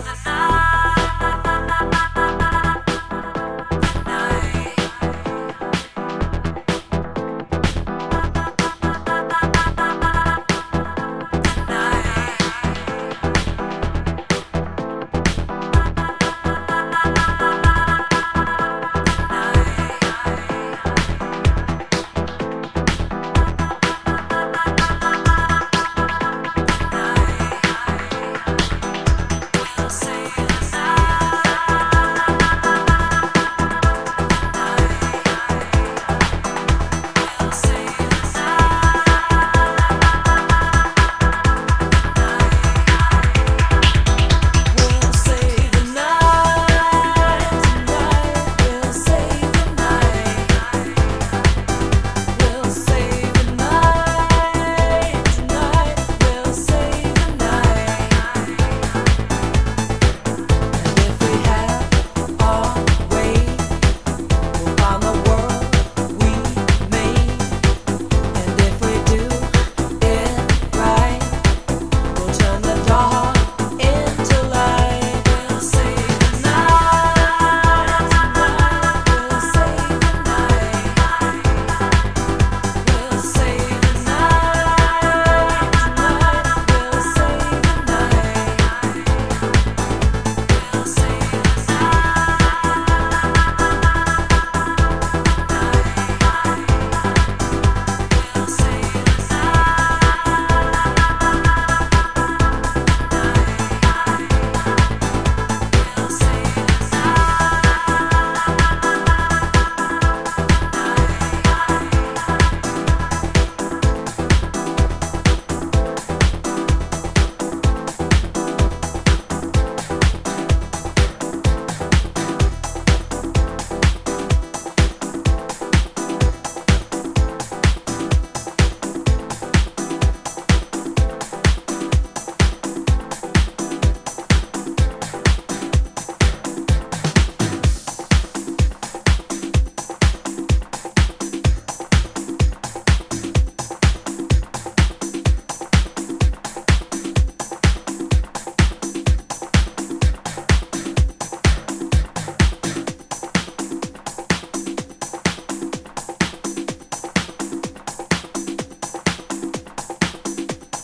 save.